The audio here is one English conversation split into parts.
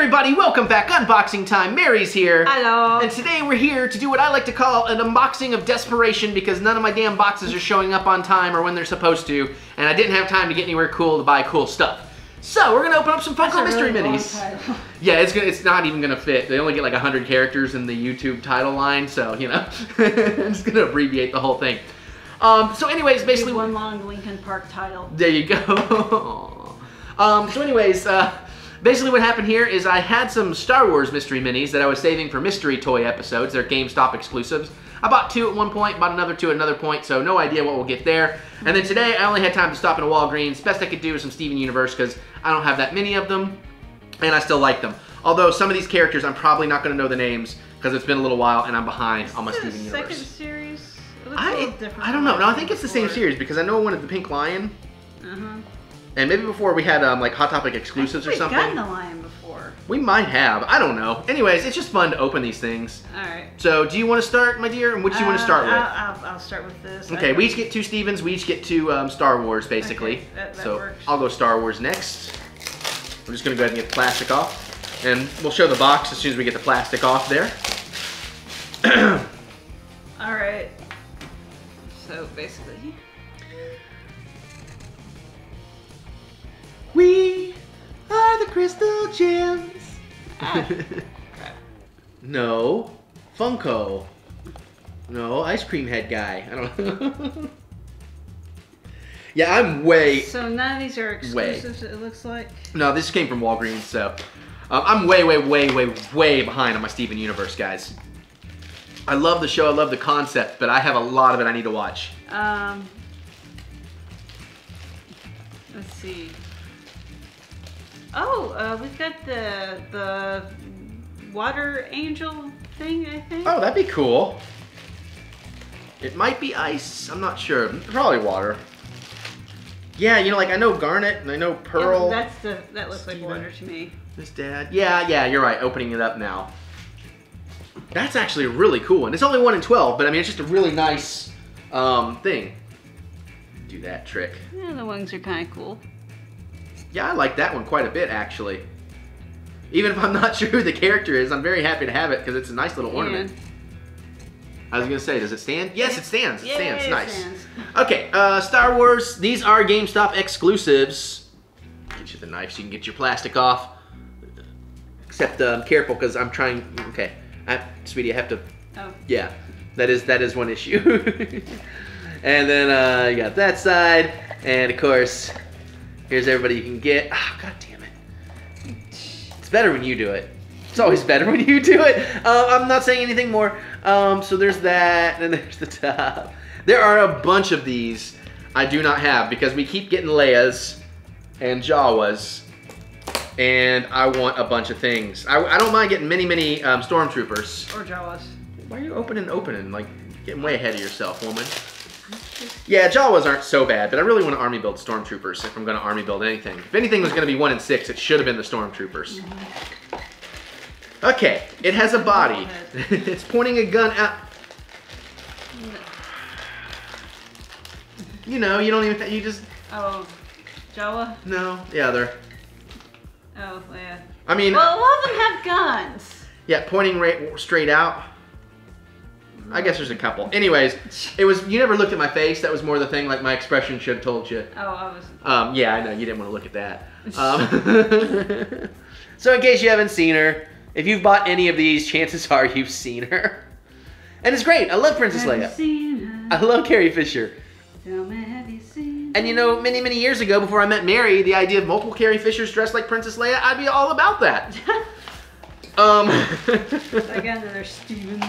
everybody, welcome back. Unboxing time. Mary's here. Hello. And today we're here to do what I like to call an unboxing of desperation because none of my damn boxes are showing up on time or when they're supposed to, and I didn't have time to get anywhere cool to buy cool stuff. So we're gonna open up some Funko Mystery really Minis. Yeah, it's gonna, it's not even gonna fit. They only get like 100 characters in the YouTube title line, so you know, I'm just gonna abbreviate the whole thing. Um, so anyways, basically, one long Lincoln Park title. there you go. um, so anyways, uh, basically what happened here is I had some Star Wars mystery minis that I was saving for mystery toy episodes. They're GameStop exclusives. I bought two at one point, bought another two at another point, so no idea what we'll get there. And then today I only had time to stop in a Walgreens. Best I could do was some Steven Universe because I don't have that many of them, and I still like them. Although some of these characters I'm probably not going to know the names because it's been a little while and I'm behind on my Is Steven second Universe. series? It looks a little I, different I don't know. No, I think it's the same series because I know one of the Pink Lion. Uh-huh. And maybe before we had um, like Hot Topic exclusives or something. We've gotten the lion before. We might have. I don't know. Anyways, it's just fun to open these things. All right. So, do you want to start, my dear? And which do you want to Uh, start with? I'll, I'll, I'll start with this. Okay, we each get two Stevens. We each get two um, Star Wars, basically. Okay, that- that so works. I'll go Star Wars next. I'm just gonna go ahead and get the plastic off, and we'll show the box as soon as we get the plastic off there. All right. So basically, we are the Crystal Gems. ah, no, Funko. No, ice cream head guy. I don't. know. yeah, I'm way So none of these are Way. exclusives. It looks like. No, this came from Walgreens, so um, I'm way, way, way, way, way behind on my Steven Universe, guys. I love the show, I love the concept, but I have a lot of it I need to watch. Um. Let's see. Oh, uh, we've got the the water angel thing. I think. Oh, that'd be cool. It might be ice. I'm not sure. Probably water. Yeah, you know, like I know Garnet and I know Yeah, Pearl. that's the that looks like water to me. His dad. Yeah, yeah, you're right. Opening it up now. That's actually a really cool one. It's only one in twelve, but I mean, it's just a really nice um, thing. Do that trick. Yeah, the wings are kind of cool. Yeah, I like that one quite a bit actually. Even if I'm not sure who the character is, I'm very happy to have it because it's a nice little ornament. I was gonna say, does it stand? Yes, it stands. It Yeah, stands. it nice. stands. Okay, uh, Star Wars. These are GameStop exclusives. Get you the knife so you can get your plastic off. Except, um, careful because I'm trying. Okay, I, sweetie, I have to. Oh, Yeah, that is that is one issue. and then uh, you got that side, and of course, here's everybody you can get. Ah, god damn it! It's better when you do it. It's always better when you do it. Uh, I'm not saying anything more. Um, so there's that, and there's the top. There are a bunch of these I do not have because we keep getting Leia's and Jawas, and I want a bunch of things. I, I don't mind getting many, many um, stormtroopers. or Jawas. Why are you opening opening? Like, getting way ahead of yourself, woman. Yeah, Jawas aren't so bad, but I really want to army build stormtroopers if I'm going to army build anything. If anything was going to be one in six, it should have been the stormtroopers. Okay, it has a body. it's pointing a gun out. You know, you don't even. You just Oh, Jawa. no. Yeah, they're. Oh, yeah. I mean, Well, a lot of them have guns. yeah, pointing right straight out. I guess there's a couple. Anyways, it was you never looked at my face. That was more the thing. Like my expression should have told you. Oh, I was. Um, yeah, I know you didn't want to look at that. Um, so in case you haven't seen her, if you've bought any of these, chances are you've seen her. And it's great. I love Princess Have Leia. seen her? I love Carrie Fisher. Tell me, have you seen And you know, many, many years ago, before I met Mary, the idea of multiple Carrie Fishers dressed like Princess Leia, I'd be all about that. Um, Again, another Steven.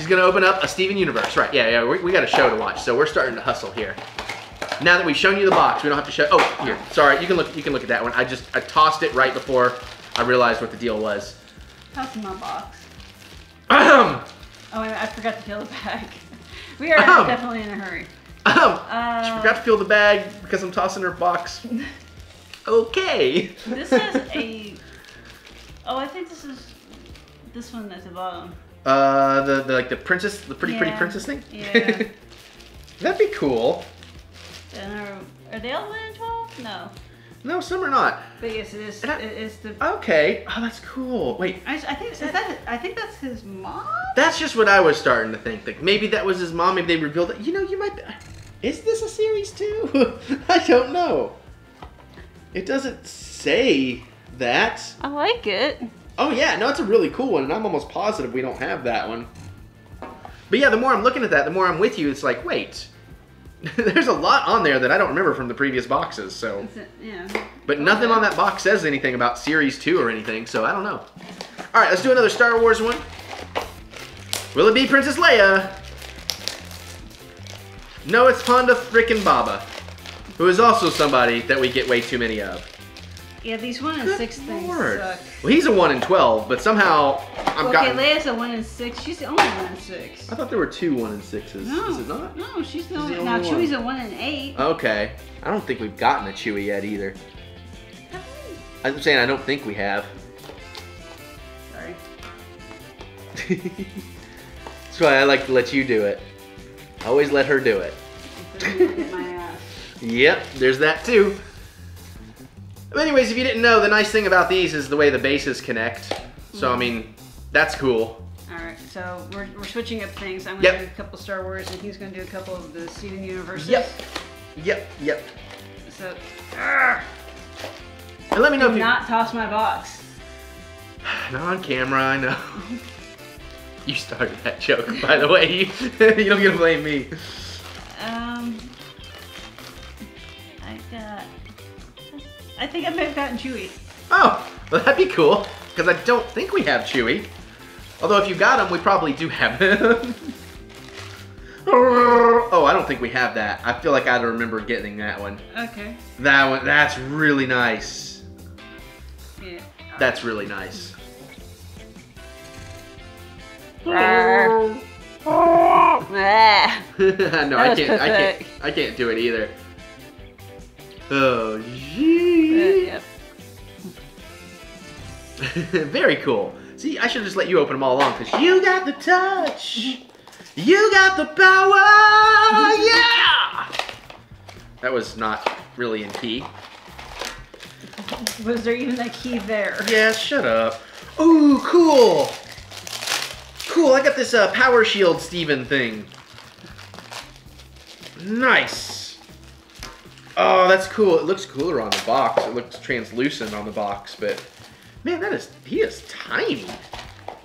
She's gonna open up a Steven Universe, right? Yeah, yeah. We, we got a show to watch, so we're starting to hustle here. Now that we've shown you the box, we don't have to show. Oh, here. Sorry, you can look. You can look at that one. I just I tossed it right before I realized what the deal was. How's my box? Ahem. Oh, wait, I forgot to fill the bag. We are Ahem. definitely in a hurry. Ahem. Uh, She forgot to fill the bag because I'm tossing her box. Okay. This is a. Oh, I think this is this one at the bottom. Uh, the, the like the princess, the pretty pretty princess thing. Yeah. That'd be cool. Are, are they all one in twelve? No. No, some are not. But yes, it is. I, it is the. Okay. Oh, that's cool. Wait, I, I think is that. I think that's his mom. that's just what I was starting to think. Like maybe that was his mom. Maybe they revealed it. You know, you might. Be... Is this a series too? I don't know. It doesn't say that. I like it. Oh yeah, no, it's a really cool one, and I'm almost positive we don't have that one. But yeah, the more I'm looking at that, the more I'm with you. It's like, wait, there's a lot on there that I don't remember from the previous boxes. So, a, yeah. but nothing on that box says anything about Series Two or anything. So I don't know. All right, let's do another Star Wars one. Will it be Princess Leia? No, it's Ponda frickin' Baba, who is also somebody that we get way too many of. Yeah, these one and Good six things suck. Well, he's a one in twelve, but somehow I'm okay, gotten. Leia's a one and six. She's the only one and six. I thought there were two one and sixes. No, Is it not? No, she's the only. the now only Chewie's a one and eight. Okay. I don't think we've gotten a Chewie yet either. I'm saying I don't think we have. Sorry. That's why I like to let you do it. I always let her do it. Hit my ass. Yep, there's that too. But anyways, if you didn't know, the nice thing about these is the way the bases connect. So I mm. mean, that's cool. All right, so we're, we're switching up things. I'm gonna Yep. do a couple Star Wars, and he's gonna do a couple of the Steven universes. Yep. Yep, yep. So, Arrgh, And let me know do if you not toss my box. not on camera. I know. You started that joke, by the way. You, you don't get to blame me. I think I may have gotten Chewie. Oh, well, that'd be cool. Because I don't think we have Chewie. Although if you got him, we probably do have him. oh, I don't think we have that. I feel like I remember getting that one. Okay. That one, that's really nice. Yeah. That's really nice. No, I can't. I can't. I can't do it either. Oh, Uh, gee. yep. Very cool. See, I should just let you open them all along because you got the touch. You got the power. Yeah. That was not really in key. Was there even a key there? Yeah, shut up. Ooh, cool. Cool, I got this uh, Power Shield Steven thing. Nice. Oh, that's cool. It looks cooler on the box. It looks translucent on the box, but man, that is he is tiny.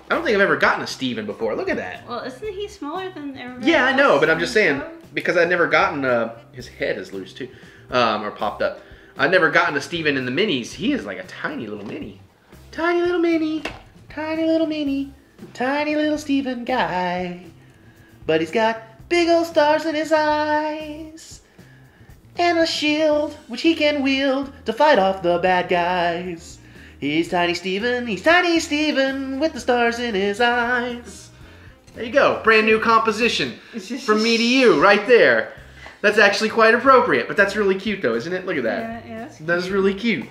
I don't think I've ever gotten a Steven before. Look at that. Well, isn't he smaller than everybody Yeah, I know, but I'm just saying because I've never gotten uh his head is loose too, um, or popped up. I've never gotten a Steven in the minis. He is like a tiny little mini, tiny little mini, tiny little mini, tiny little Steven guy. But he's got big old stars in his eyes and a shield which he can wield to fight off the bad guys. He's Tiny Steven, he's Tiny Steven with the stars in his eyes. There you go, brand new composition from me to you, right there. That's actually quite appropriate, but that's really cute though, isn't it? Look at that. Yeah, yeah. That is really cute.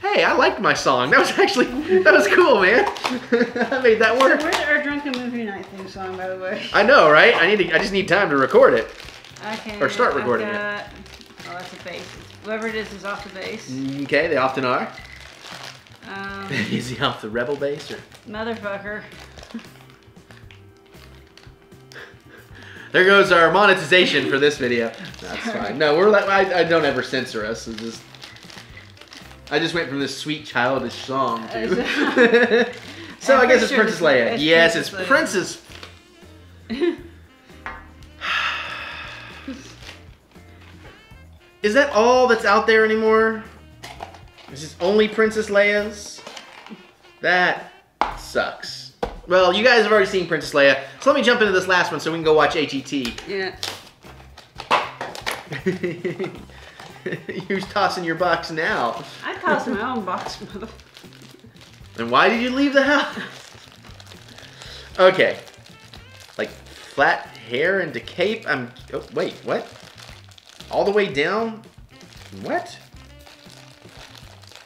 Hey, I liked my song. That was actually that was cool, man. I made that So work. where's our drunken movie night theme song, by the way? I know, right? I need to. I just need time to record it. Okay. Or start recording it. Oh, that's a bass. Whoever it is is off the base. Okay, they often are. Um, is he off the rebel base or? motherfucker. There goes our monetization for this video. That's fine. No, we're like I, I don't ever censor us. It's just I just went from this sweet childish song to. so I guess it's Princess Leia. yes, it's. Princess. Is that all that's out there anymore? Is this only Princess Leia's? That sucks. Well, you guys have already seen Princess Leia, so let me jump into this last one so we can go watch HET. yeah. Who's tossing your box now? I tossed my own box, mother. And why did you leave the house? Okay. Like flat hair and a cape. I'm. Oh, wait, what? All the way down? What?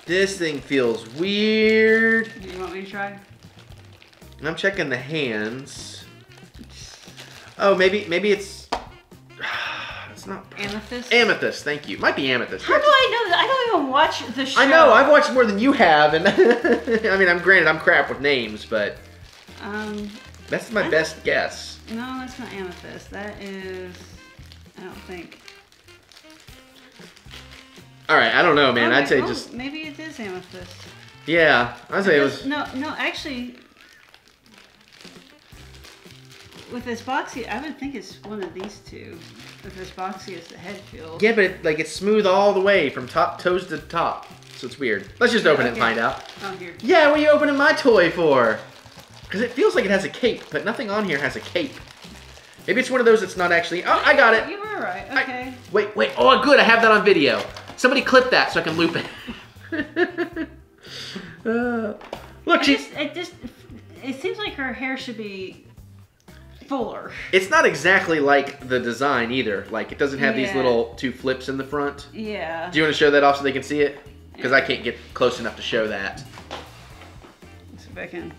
This thing feels weird. Do you want me to try? And I'm checking the hands. Oh, maybe maybe it's. It's not Amethyst. amethyst. Thank you. Might be amethyst. How do I know that? I don't even watch the show. I know. I've watched more than you have, and I mean, I'm granted I'm crap with names, but Um, that's my I- best guess. no, that's not amethyst. That is. I don't think. All right, I don't know, man. Oh, I'd say oh, just maybe it is amethyst. yeah. I'd say it was. No, no, actually. With this boxy, I would think it's one of these two. With this boxy is the head feel. Yeah, but it, like it's smooth all the way from top toes to top, so it's weird. Let's just Yeah, open it and find out. Oh, here. Yeah, what are you opening my toy for? Because it feels like it has a cape, but nothing on here has a cape. Maybe it's one of those that's not actually. Oh, I got it. You were right. I- Okay. Wait, wait. Oh, good. I have that on video. Somebody clip that so I can loop it. Uh, look, I she. it just, it seems like her hair should be fuller. It's not exactly like the design either. Like it doesn't have these little two flips in the front. Yeah. Do you want to show that off so they can see it? Because I can't get close enough to show that. Let's see if I can.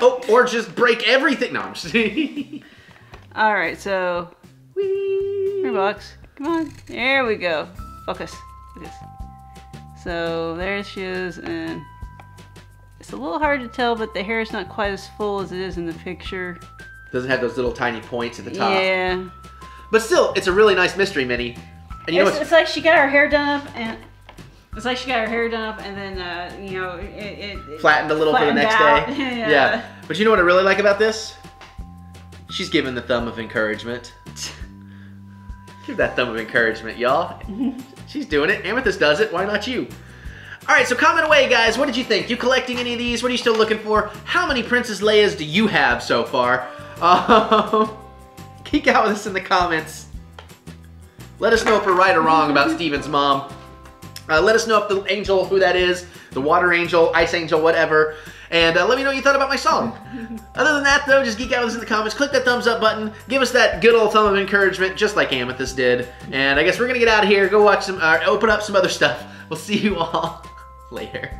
Oh, or just break everything. No, I'm just. All right, so Here, box. Come on. There we go. Focus. Focus. So there she is, and it's a little hard to tell, but the hair is not quite as full as it is in the picture. Doesn't have those little tiny points at the top. Yeah. But still, it's a really nice mystery mini. And you know it's, what's it's like she got her hair done up, and it's like she got her hair done up, and then uh, you know it, it, it flattened a little for the next out. day. yeah. But you know what I really like about this? She's giving the thumb of encouragement. Give that thumb of encouragement, y'all. She's doing it. Amethyst does it. Why not you? All right, so comment away, guys. What did you think? You collecting any of these? What are you still looking for? How many Princess Leia's do you have so far? Um, geek out with us in the comments. Let us know if we're right or wrong about Steven's mom. Uh, let us know if the angel, who that is, the water angel, ice angel, whatever. And uh, let me know what you thought about my song. Other than that, though, just geek out with us in the comments. Click that thumbs up button. Give us that good old thumb of encouragement, just like Amethyst did. And I guess we're going to get out of here, go watch some, uh, open up some other stuff. We'll see you all later.